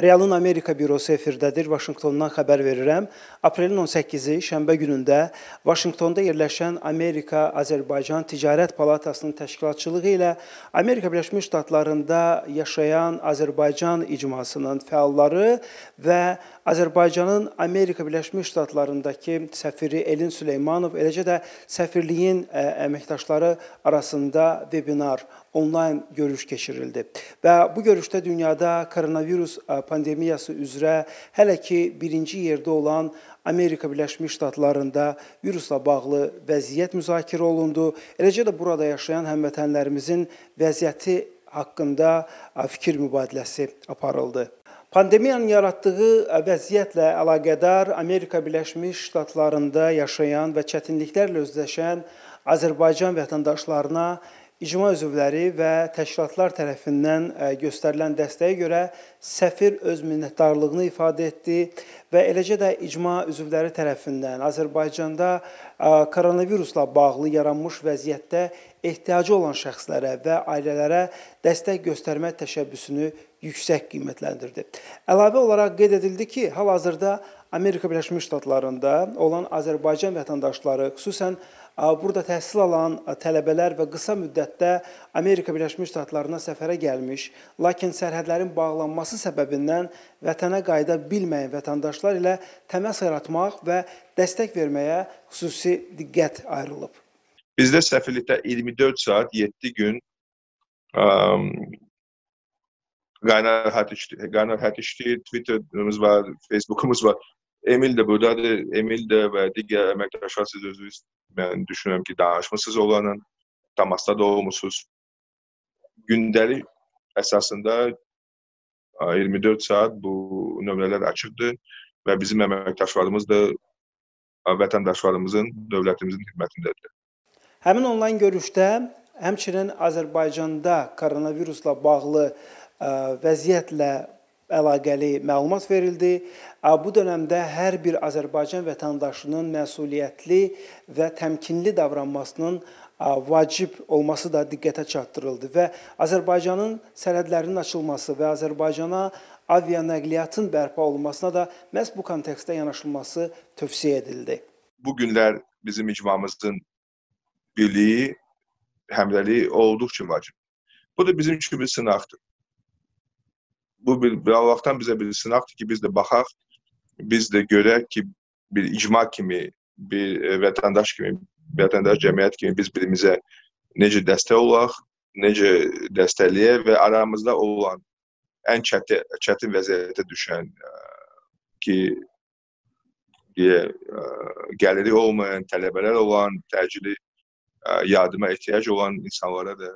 Realın Amerika bürosu efirdədir. Vaşinqtondan xəbər verirəm. Aprelin 18-i şənbə günündə Vaşinqtonda yerləşən Amerika Azərbaycan Ticarət Palatasının təşkilatçılığı ilə Amerika Birləşmiş Ştatlarında yaşayan Azərbaycan icmasının fəalları və Azərbaycanın Amerika Birləşmiş Ştatlarındakı səfiri Elin Süleymanov, eləcə də səfirliyin əməkdaşları arasında webinar onlayn görüş keçirildi. Və bu görüşdə dünyada koronavirus pandemiyası üzrə hələ ki birinci yerdə olan Amerika Birləşmiş Ştatlarında virusla bağlı vəziyyət müzakirə olundu. Eləcə də burada yaşayan həmvətənlərimizin vəziyyəti haqqında fikir mübadiləsi aparıldı. Pandemiyanın yaratdığı vəziyyətlə əlaqədar Amerika Birləşmiş Ştatlarında yaşayan və çətinliklərlə üzləşən Azərbaycan vətəndaşlarına icma üzvləri və təşkilatlar tərəfindən e, göstərilən dəstəyə görə səfir öz minnətdarlığını ifadə etdi və eləcə də icma üzvləri tərəfindən Azərbaycanda e, koronavirusla bağlı yaranmış vəziyyətdə ehtiyacı olan şəxslərə və ailələrə dəstək göstərmə təşəbbüsünü yüksək qiymətləndirdi. Əlavə olaraq qeyd edildi ki, hal-hazırda Amerika Birləşmiş Ştatlarında olan Azərbaycan vətəndaşları, xüsusən burada təhsil alan tələbələr və qısa müddətdə Amerika Birləşmiş Ştatlarına səfərə gəlmiş, lakin sərhədlərin bağlanması səbəbindən vətənə qayıda bilməyən vətəndaşlar ilə təmas yaratmaq və dəstək verməyə xüsusi diqqət ayrılıb. Bizdə səfirlikdə 24 saat 7 gün qaynar hət işləyir. Qaynar hət işləyir, Twitter'ımız var, Facebook'umuz var. Emil də burdadır. Emil də və digər əməkdaşlar siz özünüz mən düşünürəm ki, danışmısınız onlarla, təmasda da olmusunuz. Gündəlik əsasında 24 saat bu nömrələr açıqdır və bizim əməkdaşlarımız da vətəndaşlarımızın, dövlətimizin xidmətindədir. Həmin onlayn görüşdə həmçinin Azərbaycanda koronavirusla bağlı vəziyyətlə əlaqəli məlumat verildi. Bu dövrdə hər bir Azərbaycan vətəndaşının məsuliyyətli və təmkinli davranmasının vacib olması da diqqətə çatdırıldı və Azərbaycanın sərhədlərinin açılması və Azərbaycana avianəqliyyatın bərpa olunmasına da məhz bu kontekstdə yanaşılması tövsiyə edildi. Bu günlər bizim icmamızın birliyi, həmrəliyi olduqca vacib. Bu da bizim üçün bir sınaqdır bu bir, Allahdan bizə bir sınaqdır ki, biz də baxaq, biz də görək ki, bir icma kimi, bir e, vətəndaş kimi, vətəndaş cəmiyyət kimi biz birimizə necə dəstək olaq, necə dəstəkləyək və aramızda olan ən çətin, çətin vəziyyətə düşən ə, e, ki, deyə ə, e, gəliri olmayan tələbələr olan, təcili ə, yardıma ehtiyac olan insanlara da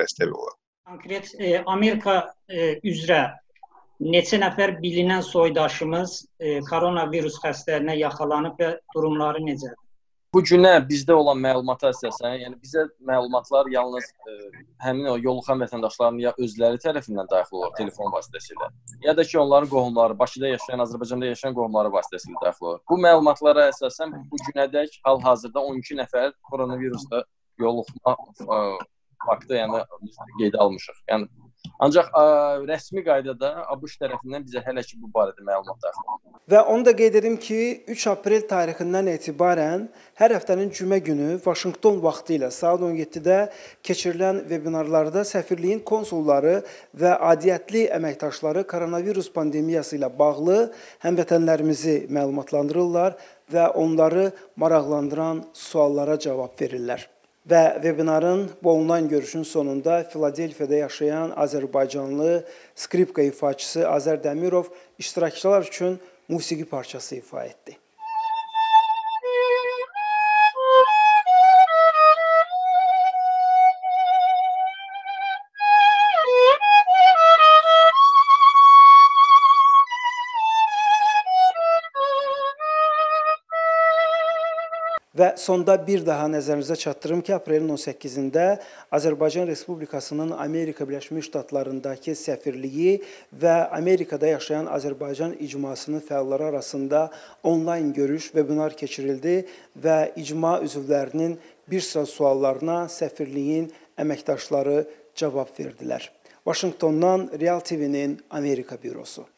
dəstək olaq. Konkret e, Amerika e, üzrə neçə nəfər bilinən soydaşımız e, koronavirus xəstəliyinə yaxalanıb və durumları necədir? Bu günə bizdə olan məlumata əsasən, yəni bizə məlumatlar yalnız ə, həmin o yoluxan vətəndaşların ya özləri tərəfindən daxil olur telefon vasitəsilə, ya da ki onların qohumları, Bakıda yaşayan, Azərbaycanda yaşayan qohumları vasitəsilə daxil olur. Bu məlumatlara əsasən bu günədək hal-hazırda 12 nəfər koronavirusda yoluxma ə, faktı yəni qeydə almışıq. Yəni ancaq ə, rəsmi qaydada ABŞ tərəfindən bizə hələ ki bu barədə məlumat daxil Və onu da qeyd edim ki, 3 aprel tarixindən etibarən hər həftənin cümə günü Vaşinqton vaxtı ilə saat 17-də keçirilən vebinarlarda səfirliyin konsulları və adiyyətli əməkdaşları koronavirus pandemiyası ilə bağlı həmvətənlərimizi məlumatlandırırlar və onları maraqlandıran suallara cavab verirlər. Və vebinarın bu onlayn görüşün sonunda Filadelfiyada yaşayan Azərbaycanlı skripka ifaçısı Azər Dəmirov iştirakçılar üçün musiqi parçası ifa etdi. Və sonda bir daha nəzərinizə çatdırım ki, aprelin 18-də Azərbaycan Respublikasının Amerika Birləşmiş Ştatlarındakı səfirliyi və Amerikada yaşayan Azərbaycan icmasının fəalları arasında onlayn görüş, webinar keçirildi və icma üzvlərinin bir sıra suallarına səfirliyin əməkdaşları cavab verdilər. Vaşinqtondan Real TV-nin Amerika bürosu.